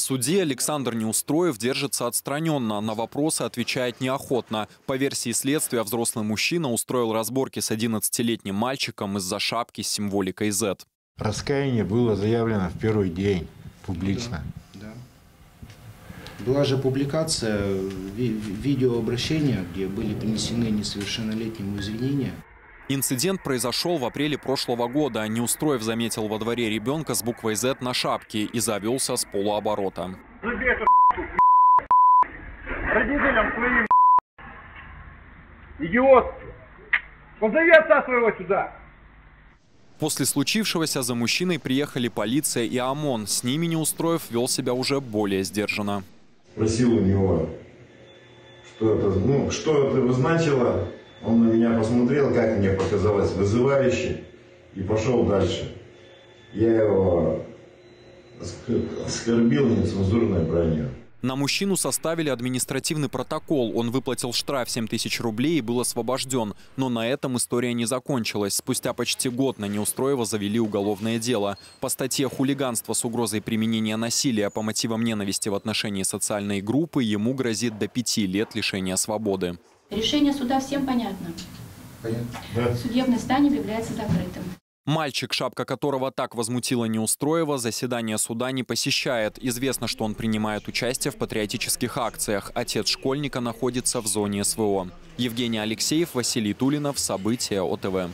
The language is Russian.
суде Александр Неустроев держится отстраненно, на вопросы отвечает неохотно. По версии следствия, взрослый мужчина устроил разборки с 11-летним мальчиком из-за шапки с символикой Z. Раскаяние было заявлено в первый день публично. Да. Была же публикация ви- видеообращения, где были принесены несовершеннолетнему извинения. Инцидент произошел в апреле прошлого года. Неустроев заметил во дворе ребенка с буквой Z на шапке и завелся с полуоборота. Родителям своим идиот. Позови отца своего сюда. После случившегося за мужчиной приехали полиция и ОМОН. С ними Неустроев вел себя уже более сдержанно. Спросил у него, что это, ну, что это значило. Он на меня посмотрел, как мне показалось, вызывающе, и пошел дальше. Я его оск- оскорбил нецензурной бранью. На мужчину составили административный протокол. Он выплатил штраф 7 тысяч рублей и был освобожден. Но на этом история не закончилась. Спустя почти год на Неустроева завели уголовное дело. По статье «Хулиганство с угрозой применения насилия по мотивам ненависти в отношении социальной группы» ему грозит до пяти лет лишения свободы. Решение суда всем понятно. Да? Судебное здание является закрытым. Мальчик, шапка которого так возмутила Неустроева, заседание суда не посещает. Известно, что он принимает участие в патриотических акциях. Отец школьника находится в зоне СВО. Евгений Алексеев, Василий Тулинов. События ОТВ.